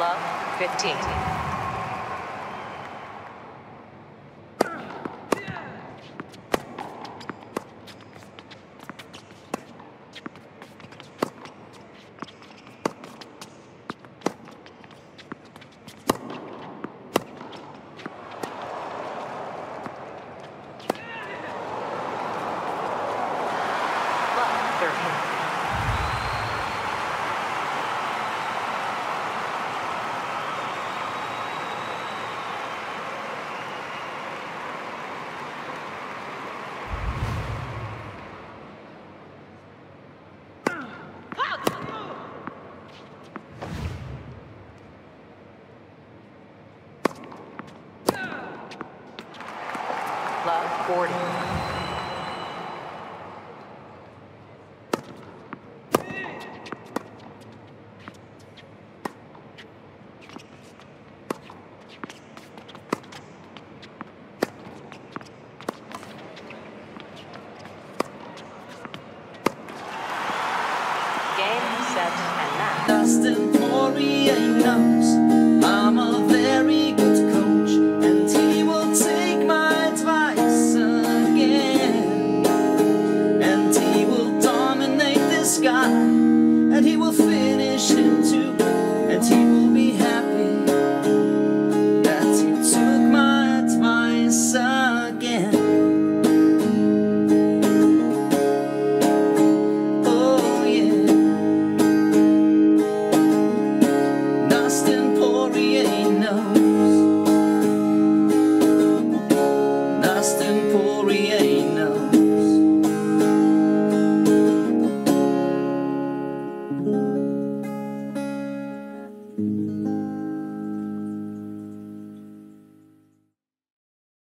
Love 15. Love 13. Love 40. Game, set, and match. Dustin Poirier and he will finish him too, and he will be happy that he took my advice again. Oh yeah. Dustin Poirier knows. Knows.